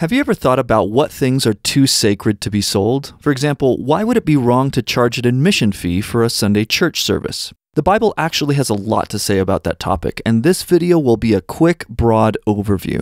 Have you ever thought about what things are too sacred to be sold? For example, why would it be wrong to charge an admission fee for a Sunday church service? The Bible actually has a lot to say about that topic, and this video will be a quick, broad overview.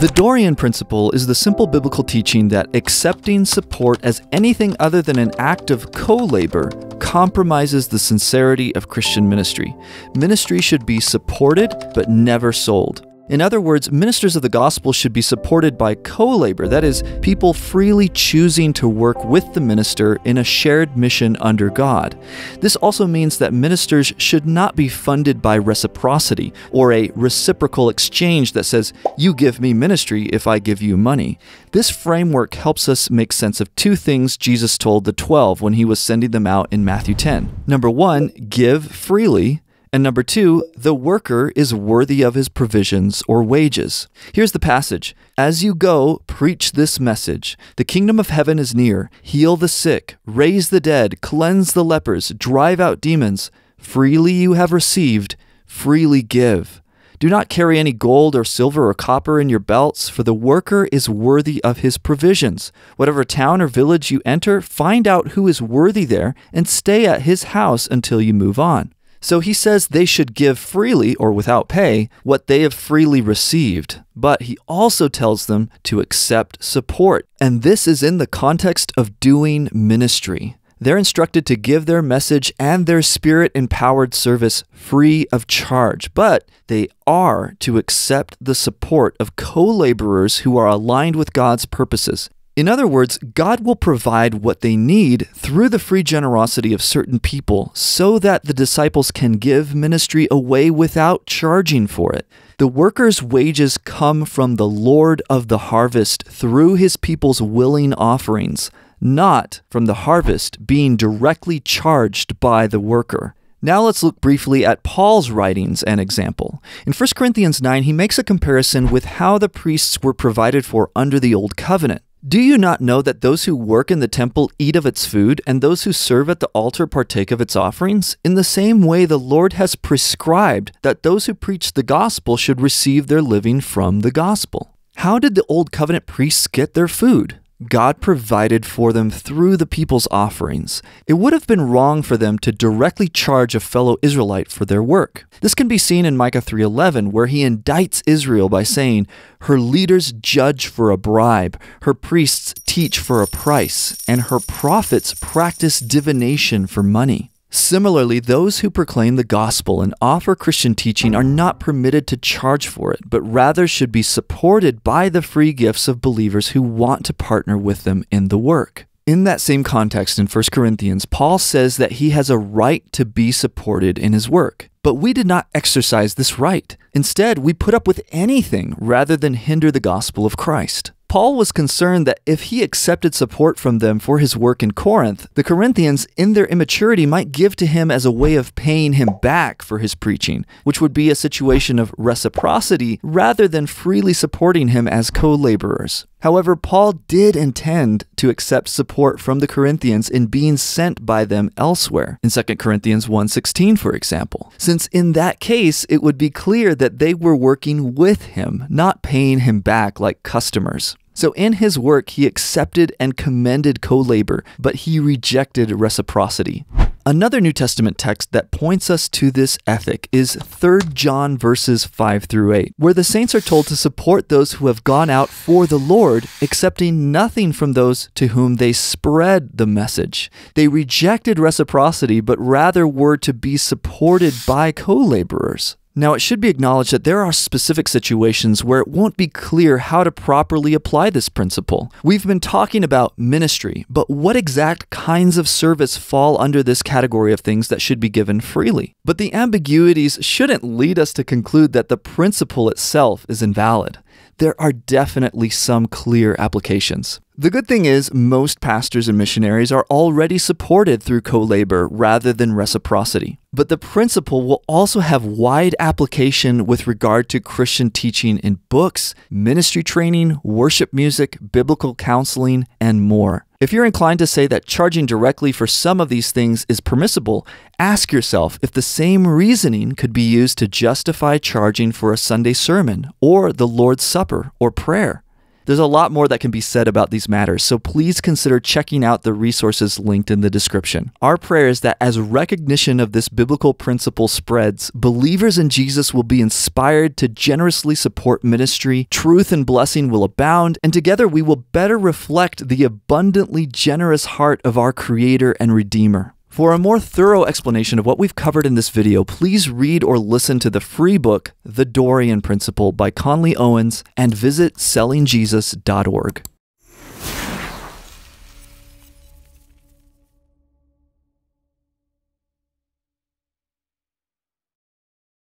The Dorean principle is the simple biblical teaching that accepting support as anything other than an act of co labor compromises the sincerity of Christian ministry. Ministry should be supported but never sold. In other words, ministers of the gospel should be supported by co labor, that is, people freely choosing to work with the minister in a shared mission under God. This also means that ministers should not be funded by reciprocity or a reciprocal exchange that says, You give me ministry if I give you money. This framework helps us make sense of two things Jesus told the 12 when he was sending them out in Matthew 10. Number one, give freely. And number two, the worker is worthy of his provisions or wages. Here's the passage As you go, preach this message The kingdom of heaven is near. Heal the sick, raise the dead, cleanse the lepers, drive out demons. Freely you have received, freely give. Do not carry any gold or silver or copper in your belts, for the worker is worthy of his provisions. Whatever town or village you enter, find out who is worthy there and stay at his house until you move on. So he says they should give freely or without pay what they have freely received, but he also tells them to accept support. And this is in the context of doing ministry. They're instructed to give their message and their spirit empowered service free of charge, but they are to accept the support of co laborers who are aligned with God's purposes. In other words, God will provide what they need through the free generosity of certain people so that the disciples can give ministry away without charging for it. The workers' wages come from the Lord of the harvest through his people's willing offerings, not from the harvest being directly charged by the worker. Now let's look briefly at Paul's writings and example. In 1 Corinthians 9, he makes a comparison with how the priests were provided for under the Old Covenant. Do you not know that those who work in the temple eat of its food, and those who serve at the altar partake of its offerings? In the same way, the Lord has prescribed that those who preach the gospel should receive their living from the gospel. How did the Old Covenant priests get their food? God provided for them through the people's offerings. It would have been wrong for them to directly charge a fellow Israelite for their work. This can be seen in Micah 3:11 where he indicts Israel by saying, "Her leaders judge for a bribe, her priests teach for a price, and her prophets practice divination for money." Similarly, those who proclaim the gospel and offer Christian teaching are not permitted to charge for it, but rather should be supported by the free gifts of believers who want to partner with them in the work. In that same context in 1 Corinthians, Paul says that he has a right to be supported in his work. But we did not exercise this right. Instead, we put up with anything rather than hinder the gospel of Christ. Paul was concerned that if he accepted support from them for his work in Corinth, the Corinthians, in their immaturity, might give to him as a way of paying him back for his preaching, which would be a situation of reciprocity rather than freely supporting him as co laborers. However, Paul did intend to accept support from the Corinthians in being sent by them elsewhere. In 2 Corinthians 1:16, for example, since in that case it would be clear that they were working with him, not paying him back like customers. So in his work, he accepted and commended co labor, but he rejected reciprocity. Another New Testament text that points us to this ethic is 3 John verses 5 through 8, where the saints are told to support those who have gone out for the Lord, accepting nothing from those to whom they spread the message. They rejected reciprocity, but rather were to be supported by co laborers. Now, it should be acknowledged that there are specific situations where it won't be clear how to properly apply this principle. We've been talking about ministry, but what exact kinds of service fall under this category of things that should be given freely? But the ambiguities shouldn't lead us to conclude that the principle itself is invalid there are definitely some clear applications. The good thing is, most pastors and missionaries are already supported through co labor rather than reciprocity. But the principle will also have wide application with regard to Christian teaching in books, ministry training, worship music, biblical counseling, and more. If you're inclined to say that charging directly for some of these things is permissible, ask yourself if the same reasoning could be used to justify charging for a Sunday sermon, or the Lord's Supper, or prayer. There's a lot more that can be said about these matters, so please consider checking out the resources linked in the description. Our prayer is that as recognition of this biblical principle spreads, believers in Jesus will be inspired to generously support ministry, truth and blessing will abound, and together we will better reflect the abundantly generous heart of our Creator and Redeemer. For a more thorough explanation of what we've covered in this video, please read or listen to the free book, The Dorean Principle by Conley Owens, and visit sellingjesus.org.